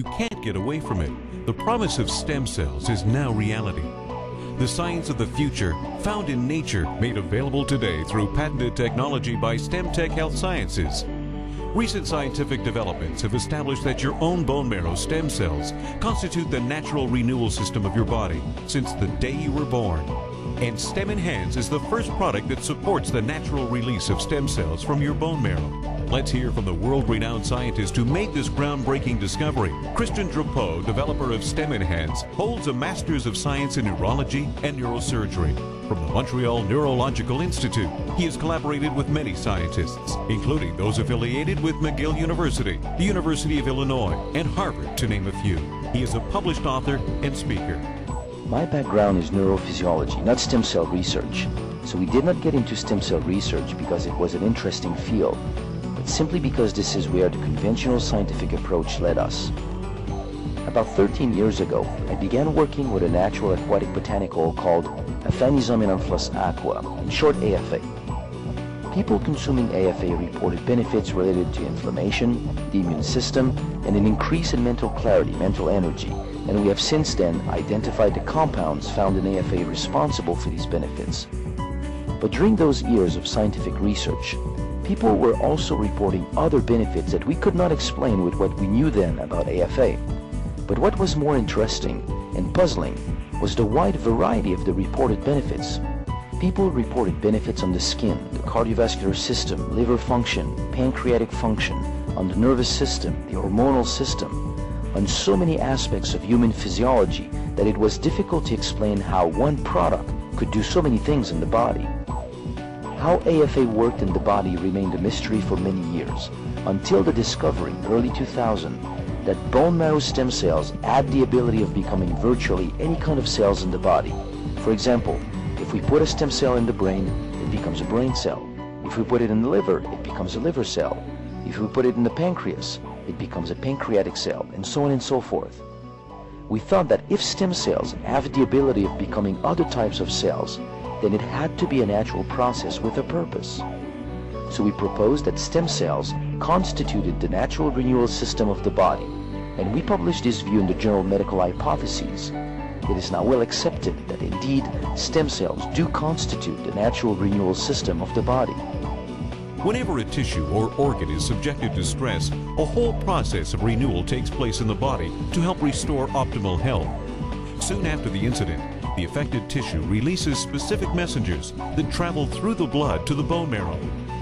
You can't get away from it. The promise of stem cells is now reality. The science of the future, found in nature, made available today through patented technology by StemTech Health Sciences. Recent scientific developments have established that your own bone marrow stem cells constitute the natural renewal system of your body since the day you were born. And Stem Enhance is the first product that supports the natural release of stem cells from your bone marrow. Let's hear from the world-renowned scientist who made this groundbreaking discovery. Christian Drapeau, developer of STEM Enhance, holds a Master's of Science in Neurology and Neurosurgery from the Montreal Neurological Institute. He has collaborated with many scientists, including those affiliated with McGill University, the University of Illinois, and Harvard, to name a few. He is a published author and speaker. My background is neurophysiology, not stem cell research. So we did not get into stem cell research because it was an interesting field but simply because this is where the conventional scientific approach led us. About 13 years ago, I began working with a natural aquatic botanical called Aphanizomenon amorphous aqua, in short AFA. People consuming AFA reported benefits related to inflammation, the immune system, and an increase in mental clarity, mental energy, and we have since then identified the compounds found in AFA responsible for these benefits. But during those years of scientific research, people were also reporting other benefits that we could not explain with what we knew then about AFA. But what was more interesting and puzzling was the wide variety of the reported benefits. People reported benefits on the skin, the cardiovascular system, liver function, pancreatic function, on the nervous system, the hormonal system, on so many aspects of human physiology that it was difficult to explain how one product could do so many things in the body. How AFA worked in the body remained a mystery for many years, until the discovery, in early 2000, that bone marrow stem cells had the ability of becoming virtually any kind of cells in the body. For example, if we put a stem cell in the brain, it becomes a brain cell. If we put it in the liver, it becomes a liver cell. If we put it in the pancreas, it becomes a pancreatic cell, and so on and so forth. We thought that if stem cells have the ability of becoming other types of cells, then it had to be a natural process with a purpose. So we proposed that stem cells constituted the natural renewal system of the body, and we published this view in the journal Medical Hypotheses. It is now well accepted that indeed stem cells do constitute the natural renewal system of the body. Whenever a tissue or organ is subjected to stress, a whole process of renewal takes place in the body to help restore optimal health. Soon after the incident, the affected tissue releases specific messengers that travel through the blood to the bone marrow.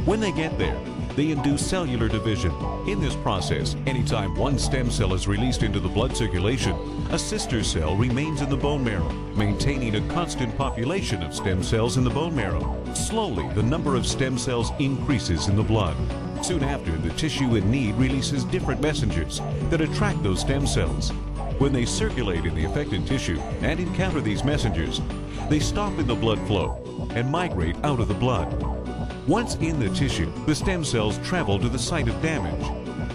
When they get there, they induce cellular division. In this process, anytime one stem cell is released into the blood circulation, a sister cell remains in the bone marrow, maintaining a constant population of stem cells in the bone marrow. Slowly, the number of stem cells increases in the blood. Soon after, the tissue in need releases different messengers that attract those stem cells. When they circulate in the affected tissue and encounter these messengers, they stop in the blood flow and migrate out of the blood. Once in the tissue, the stem cells travel to the site of damage.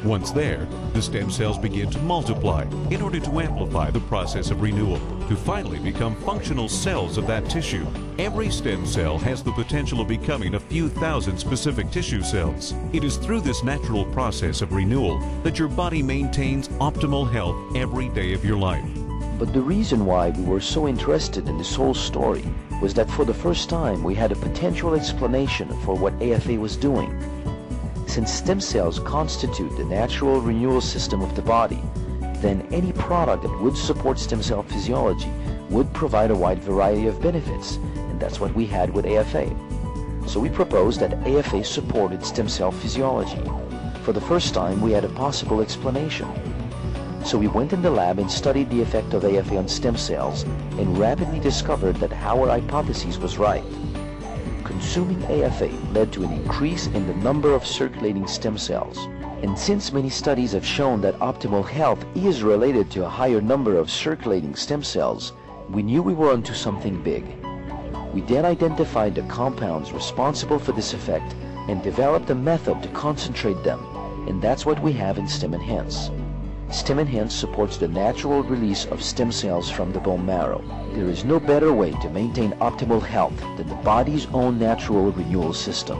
Once there, the stem cells begin to multiply in order to amplify the process of renewal to finally become functional cells of that tissue. Every stem cell has the potential of becoming a few thousand specific tissue cells. It is through this natural process of renewal that your body maintains optimal health every day of your life. But the reason why we were so interested in this whole story was that for the first time we had a potential explanation for what AFA was doing. Since stem cells constitute the natural renewal system of the body, then any product that would support stem cell physiology would provide a wide variety of benefits, and that's what we had with AFA. So we proposed that AFA supported stem cell physiology. For the first time, we had a possible explanation. So we went in the lab and studied the effect of AFA on stem cells and rapidly discovered that our hypothesis was right consuming AFA led to an increase in the number of circulating stem cells. And since many studies have shown that optimal health is related to a higher number of circulating stem cells, we knew we were onto something big. We then identified the compounds responsible for this effect and developed a method to concentrate them, and that's what we have in STEM Enhance. STEM Enhance supports the natural release of stem cells from the bone marrow. There is no better way to maintain optimal health than the body's own natural renewal system.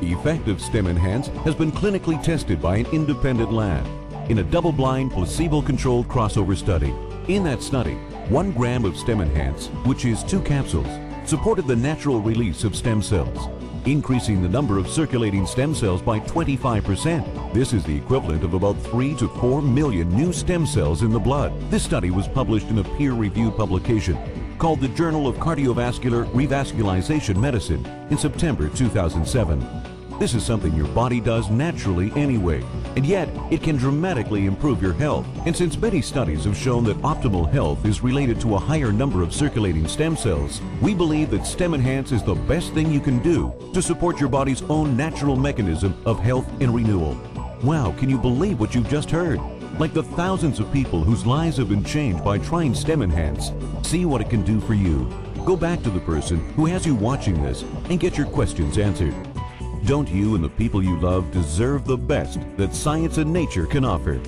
The effect of STEM Enhance has been clinically tested by an independent lab. in a double-blind, placebo-controlled crossover study. In that study, one gram of Stem Enhance, which is two capsules, supported the natural release of stem cells, increasing the number of circulating stem cells by 25%. This is the equivalent of about 3 to 4 million new stem cells in the blood. This study was published in a peer-reviewed publication called the Journal of Cardiovascular Revascularization Medicine in September 2007. This is something your body does naturally anyway, and yet it can dramatically improve your health. And since many studies have shown that optimal health is related to a higher number of circulating stem cells, we believe that Stem Enhance is the best thing you can do to support your body's own natural mechanism of health and renewal. Wow, can you believe what you've just heard? Like the thousands of people whose lives have been changed by trying Stem Enhance. See what it can do for you. Go back to the person who has you watching this and get your questions answered. Don't you and the people you love deserve the best that science and nature can offer?